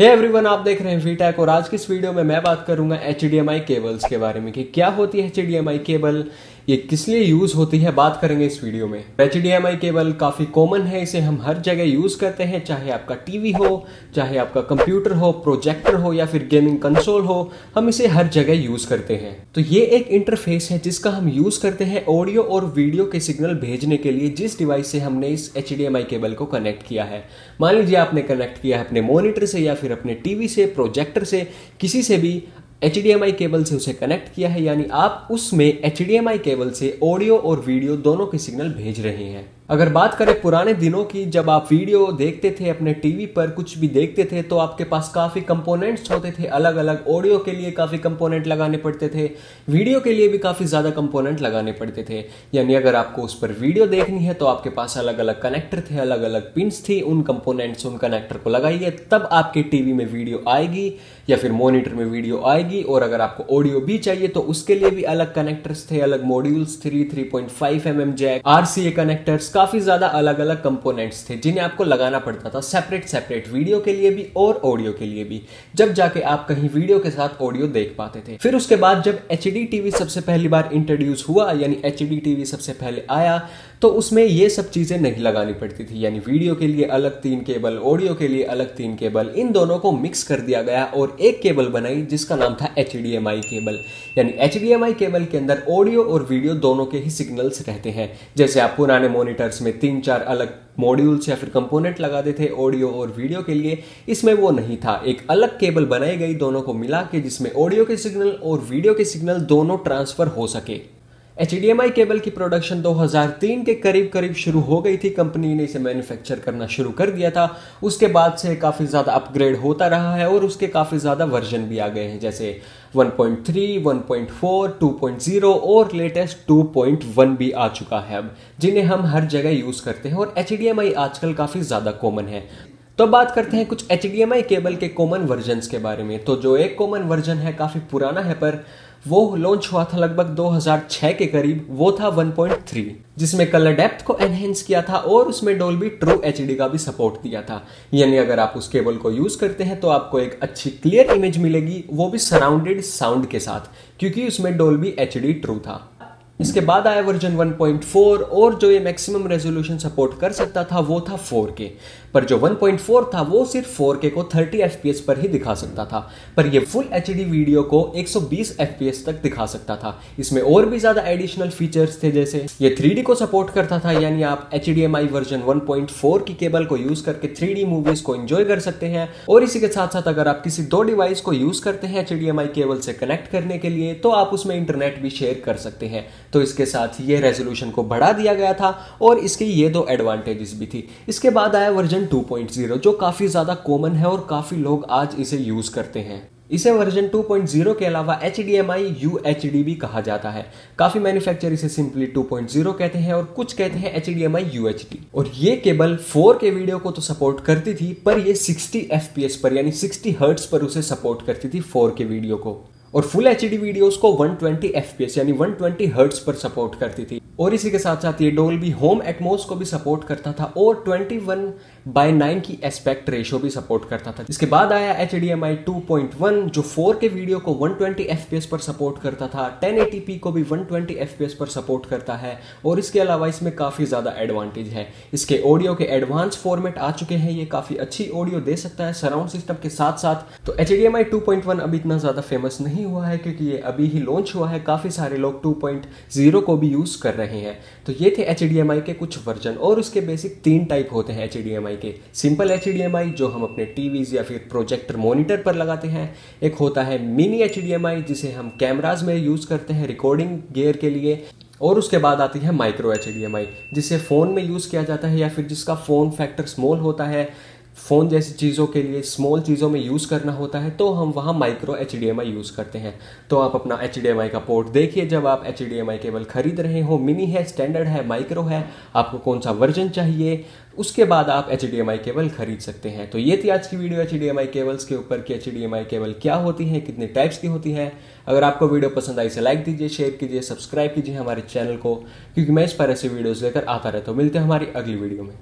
हे hey everyone आप देख रहे हैं वीटैक और आज की इस वीडियो में मैं बात करूँगा एच केबल्स के बारे में कि क्या होती है एचडीएमआई केबल ये किस लिए यूज़ होती है बात करेंगे इस वीडियो में। एच केबल काफ़ी कॉमन है, इसे हम हर जगह यूज़ करते हैं, चाहे आपका टीवी हो, चाहे आपका कंप्यूटर हो प्रोजेक्टर हो, या फिर गेमिंग कंसोल हो, हम इसे हर जगह यूज़ करते हैं। तो ये एक इंटरफेस है जिसका हम यूज़ करते हैं ऑडियो और वीडियो के सिग्नल भेजने के लिए, जिस डिवाइस से हमने इस एचडीएमआई केबल को कनेक्ट किया है। मान लीजिए आपने कनेक्ट किया है अपने मोनिटर से, या फिर अपने टीवी से प्रोजेक्टर से, किसी से भी HDMI केबल से उसे कनेक्ट किया है, यानी आप उसमें HDMI केबल से ऑडियो और वीडियो दोनों के सिग्नल भेज रहे हैं। अगर बात करें पुराने दिनों की, जब आप वीडियो देखते थे, अपने टीवी पर कुछ भी देखते थे तो आपके पास काफ़ी कंपोनेंट्स होते थे। अलग अलग ऑडियो के लिए काफ़ी कंपोनेंट लगाने पड़ते थे। वीडियो के लिए भी काफ़ी ज़्यादा कंपोनेंट लगाने पड़ते थे। यानी अगर आपको उस पर वीडियो देखनी है तो आपके पास अलग अलग कनेक्टर थे अलग अलग पिंस थी। उन कंपोनेंट्स उन कनेक्टर को लगाइए, तब आपके टीवी में वीडियो आएगी या फिर मोनिटर में वीडियो आएगी। और अगर आपको ऑडियो भी चाहिए तो उसके लिए भी अलग कनेक्टर्स थे, अलग modules three three point five M M jack RCA connectors काफ़ी ज़्यादा अलग अलग कंपोनेंट्स थे, जिन्हें आपको लगाना पड़ता था सेपरेट सेपरेट वीडियो के लिए भी और ऑडियो के लिए भी, जब जाके आप कहीं वीडियो के साथ ऑडियो देख पाते थे। फिर उसके बाद जब एच टीवी सबसे पहली बार इंट्रोड्यूस हुआ, यानी एच टीवी सबसे पहले आया तो उसमें ये सब चीज़ें नहीं लगानी पड़ती थी। यानी वीडियो के लिए अलग तीन केबल ऑडियो के लिए अलग तीन केबल इन दोनों को मिक्स कर दिया गया और एक केबल बनाई, जिसका नाम था एचडीएमआई केबल यानी एच केबल के अंदर ऑडियो और वीडियो दोनों के ही सिग्नल्स रहते हैं। जैसे आप पुराने मोनिटर्स में तीन चार अलग मॉड्यूल्स या फिर कंपोनेंट लगा देते ऑडियो और वीडियो के लिए। इसमें वो नहीं था। एक अलग केबल बनाई गई दोनों को मिला के जिसमें ऑडियो के सिग्नल और वीडियो के सिग्नल दोनों ट्रांसफ़र हो सके। HDMI केबल की प्रोडक्शन 2003 के करीब करीब शुरू हो गई थी। कंपनी ने इसे मैन्युफैक्चर करना शुरू कर दिया था। उसके बाद से काफ़ी ज़्यादा अपग्रेड होता रहा है और उसके काफ़ी ज़्यादा वर्जन भी आ गए हैं जैसे 1.3, 1.4, 2.0 और लेटेस्ट 2.1 भी आ चुका है अब जिन्हें हम हर जगह यूज़ करते हैं और HDMI आजकल काफ़ी ज़्यादा कॉमन है। तो बात करते हैं कुछ एच केबल के कॉमन वर्जन के बारे में। तो जो एक कॉमन वर्जन है, काफ़ी पुराना है, पर वो लॉन्च हुआ था लगभग 2006 के करीब। वो था 1.3 जिसमें कलर डेप्थ को एनहेंस किया था और उसमें डोल्बी ट्रू एचडी का भी सपोर्ट दिया था। यानी अगर आप उस केबल को यूज़ करते हैं तो आपको एक अच्छी क्लियर इमेज मिलेगी, वो भी सराउंडेड साउंड के साथ, क्योंकि उसमें डोल्बी एच ट्रू था। इसके बाद आया वर्जन 1.4 और जो ये मैक्सिमम रेजोल्यूशन सपोर्ट कर सकता था, वो था 4K पर जो 1.4 था, वो सिर्फ़ 4K को 30 fps पर ही दिखा सकता था। पर ये फुल एचडी वीडियो को 120 fps तक दिखा सकता था। इसमें और भी ज़्यादा एडिशनल फीचर्स थे जैसे, ये 3D को सपोर्ट करता था, यानी आप HDMI वर्जन 1.4 की केबल को यूज़ करके 3D मूवीज़ को एंजॉय कर सकते हैं। और इसी के साथ साथ अगर आप किसी दो डिवाइस को यूज़ करते हैं HDMI केबल से कनेक्ट करने के लिए तो आप उसमें इंटरनेट भी शेयर कर सकते हैं। तो इसके साथ ये रेजोल्यूशन को बढ़ा दिया गया था, और इसके ये दो एडवांटेजेस भी थी। इसके बाद आया वर्जन 2.0 जो काफ़ी ज़्यादा कॉमन है और काफ़ी लोग आज इसे यूज़ करते हैं। इसे वर्जन 2.0 के अलावा H D M I U H D भी कहा जाता है। काफ़ी मैन्युफैक्चर इसे सिंपली 2.0 कहते हैं और कुछ कहते हैं H D M I U H D और ये केबल 4 के वीडियो को तो सपोर्ट करती थी, पर ये 60 FPS पर, यानी 60 हर्ट्स पर उसे सपोर्ट करती थी 4 के वीडियो को। और फुल एच डी वीडियोज़ को 120 ट्वेंटी यानी 120 हर्ट्स पर सपोर्ट करती थी। और इसी के साथ साथ ये डोल भी होम एटमोस को भी सपोर्ट करता था और 21 वन बाई नाइन की एस्पेक्ट रेशो भी सपोर्ट करता था। इसके बाद आया H D M I two point one जो 4 के वीडियो को 120 ट्वेंटी एफ़ पी एस पर सपोर्ट करता था। 1080p को भी 120 ट्वेंटी एफ़ पी एस पर सपोर्ट करता है और इसके अलावा इसमें काफ़ी ज़्यादा एडवांटेज है। इसके ऑडियो के एडवांस फॉर्मेट आ चुके हैं। ये काफ़ी अच्छी ऑडियो दे सकता है सराउंड सिस्टम के साथ साथ। तो H D M I two point one अभी इतना ज़्यादा फ़ेमस नहीं हुआ है, क्योंकि ये अभी ही लॉन्च हुआ है। काफ़ी सारे लोग टू पॉइंट ज़ीरो को भी यूज़ कर रहे हैं। तो ये थे एचडीएमआई के कुछ वर्जन और उसके बेसिक तीन टाइप होते हैं एचडीएमआई के। सिंपल एचडीएमआई जो हम अपने टीवीज या फिर प्रोजेक्टर मोनिटर पर लगाते हैं। एक होता है मिनी एच जिसे हम कैमराज में यूज़ करते हैं रिकॉर्डिंग गेयर के लिए। और उसके बाद आती है माइक्रो एच जिसे फ़ोन में यूज़ किया जाता है या फिर जिसका फ़ोन फैक्टर स्मॉल होता है। फ़ोन जैसी चीज़ों के लिए स्मॉल चीज़ों में यूज़ करना होता है तो हम वहाँ माइक्रो एचडीएमआई यूज़ करते हैं। तो आप अपना एचडीएमआई का पोर्ट देखिए, जब आप एचडीएमआई केबल खरीद रहे हो मिनी है स्टैंडर्ड है माइक्रो है, आपको कौन सा वर्जन चाहिए, उसके बाद आप एचडीएमआई केबल खरीद सकते हैं। तो ये थी आज की वीडियो एचडीएमआई केबल्स के ऊपर कि एच केबल क्या होती है, कितने टाइप्स की होती है। अगर आपको वीडियो पसंद आई तो लाइक दीजिए शेयर कीजिए सब्सक्राइब कीजिए हमारे चैनल को, क्योंकि मैं इस पर ऐसे वीडियोज़ लेकर आता रहता हूँ। मिलते हैं हमारी अगली वीडियो में।